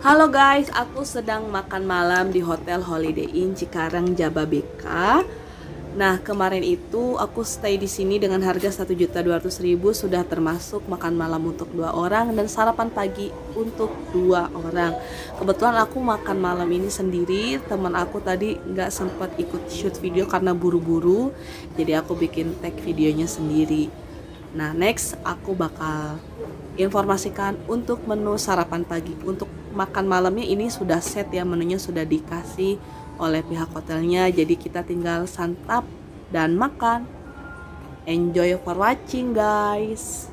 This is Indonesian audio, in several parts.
Halo guys, aku sedang makan malam di Hotel Holiday Inn Cikarang Jababeka. Nah, kemarin itu aku stay di sini dengan harga 1.200.000 sudah termasuk makan malam untuk dua orang dan sarapan pagi untuk dua orang. Kebetulan aku makan malam ini sendiri, teman aku tadi nggak sempat ikut shoot video karena buru-buru, jadi aku bikin tag videonya sendiri. Nah, next aku bakal informasikan untuk menu sarapan pagi. Untuk makan malamnya ini sudah set ya, menunya sudah dikasih oleh pihak hotelnya. Jadi kita tinggal santap dan makan. Enjoy for watching guys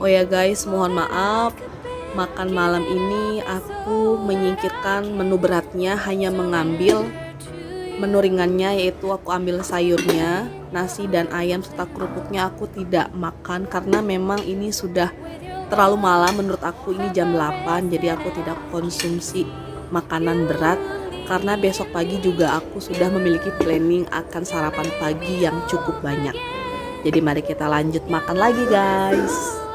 Oh ya guys, mohon maaf. Makan malam ini aku menyingkirkan menu beratnya hanya mengambil menu ringannya yaitu aku ambil sayurnya nasi dan ayam serta kerupuknya. Aku tidak makan karena memang ini sudah terlalu malam. Menurut aku ini jam 8 jadi aku tidak konsumsi makanan berat. Karena besok pagi juga aku sudah memiliki planning akan sarapan pagi yang cukup banyak. Jadi mari kita lanjut makan lagi guys